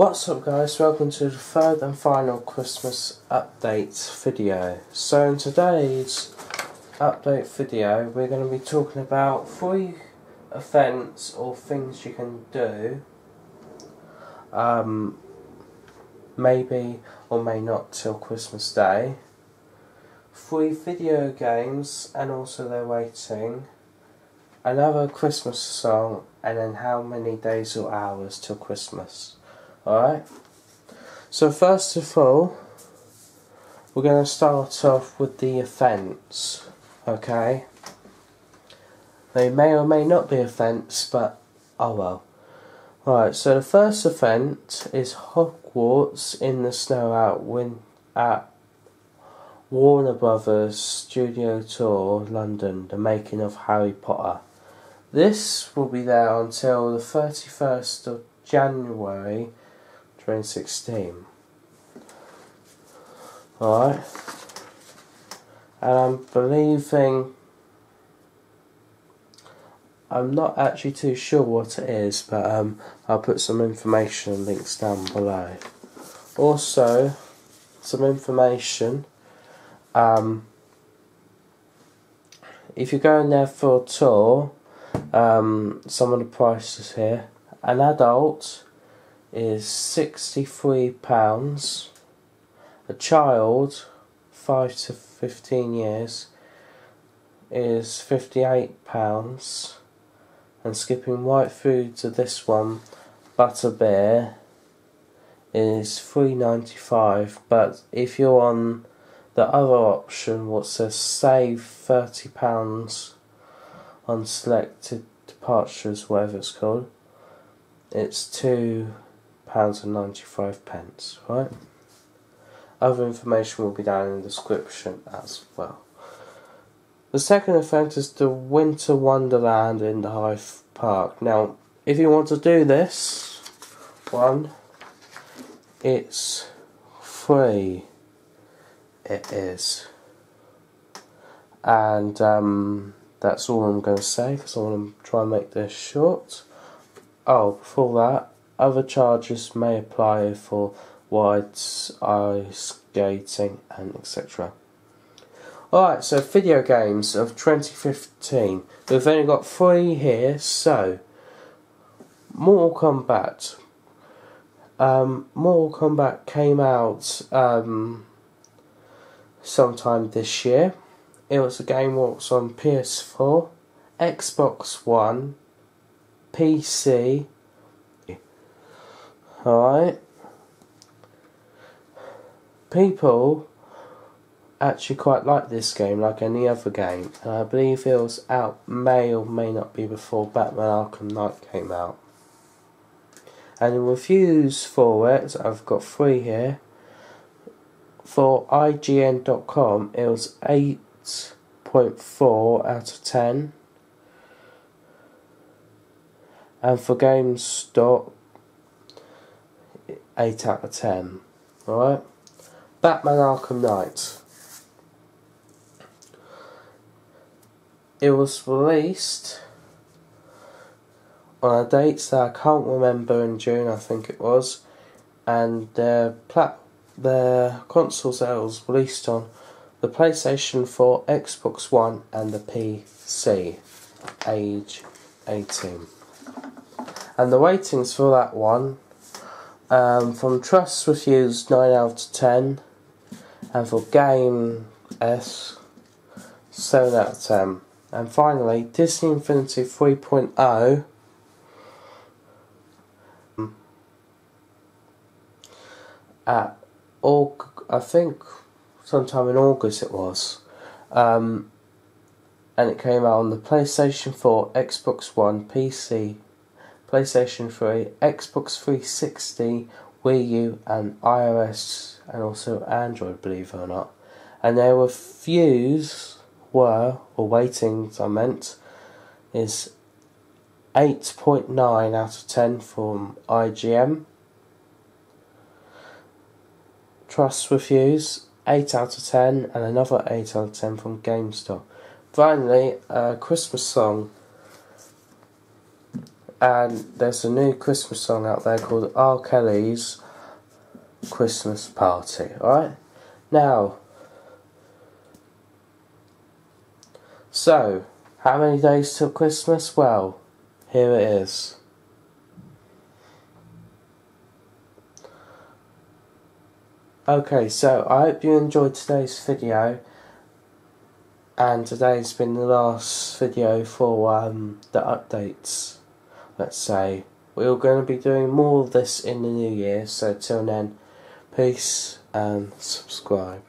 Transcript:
What's up guys, welcome to the third and final Christmas update video. So in today's update video we're going to be talking about three events or things you can do um, maybe or may not till Christmas Day, three video games and also their waiting. another Christmas song and then how many days or hours till Christmas. Alright? So, first of all, we're going to start off with the offence. Okay? They may or may not be offence, but oh well. Alright, so the first offence is Hogwarts in the Snow out win at Warner Brothers Studio Tour London, the making of Harry Potter. This will be there until the 31st of January 2016. Alright. And I'm believing. I'm not actually too sure what it is, but um, I'll put some information and links down below. Also, some information. Um, if you're going there for a tour, um, some of the prices here. An adult is £63. A child, 5 to 15 years, is £58. And skipping right through to this one, butter Butterbeer, is three ninety five. But if you're on the other option, what says save thirty pounds on selected departures, whatever it's called, it's two pounds and ninety five pence, right? Other information will be down in the description as well. The second event is the Winter Wonderland in the Hyde Park. Now, if you want to do this one, it's free. It is. And um, that's all I'm going to say because I want to try and make this short. Oh, before that, other charges may apply for wide ice skating and etc. Alright, so video games of 2015. We've only got three here, so Mortal Kombat. Um, Mortal Kombat came out um, sometime this year. It was a game that was on PS4, Xbox One, PC, Alright. People actually quite like this game, like any other game, and I believe it was out may or may not be before Batman Arkham Knight came out. And the reviews for it, I've got three here. For IGN.com, it was 8.4 out of 10. And for GameSpot, 8 out of 10. Alright? Batman Arkham Knight. It was released on a date that I can't remember in June, I think it was, and their plat their console sales released on the PlayStation 4, Xbox One, and the PC, age 18. And the ratings for that one um, from Trust Reviews, 9 out of 10. And for Game S, 7 out of 10. And finally, Disney Infinity 3.0. At Aug- I think sometime in August it was. Um, and it came out on the PlayStation 4, Xbox One, PC, PlayStation 3, Xbox 360, Wii U, and iOS, and also Android, believe it or not. And their reviews were, or ratings I meant, is 8.9 out of 10 from IGN. Trust reviews 8 out of 10 and another 8 out of 10 from GameSpot. Finally, a Christmas song and there's a new Christmas song out there called R. Kelly's Christmas Party. Alright? Now, so, how many days till Christmas? Well, here it is. Okay, so I hope you enjoyed today's video. And today's been the last video for um, the updates, let's say. We're going to be doing more of this in the new year, so till then, peace and subscribe.